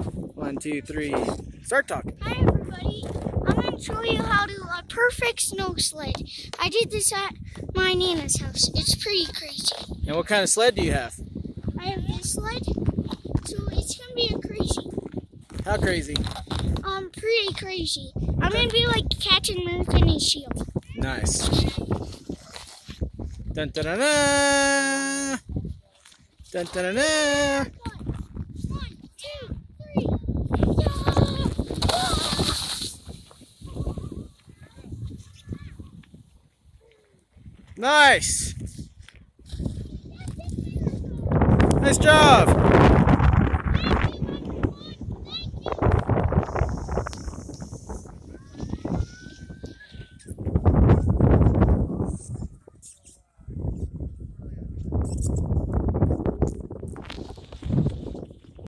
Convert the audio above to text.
One, two, three. Start talking. Hi everybody. I'm going to show you how to a perfect snow sled. I did this at my Nana's house. It's pretty crazy. And what kind of sled do you have? I have this sled, so it's going to be a crazy. How crazy? Um, pretty crazy. I'm going to be like Captain America and his shield. Nice. Dun dun dun dun. Dun dun dun dun. One, one, two, three. Yeah! Nice. Nice job.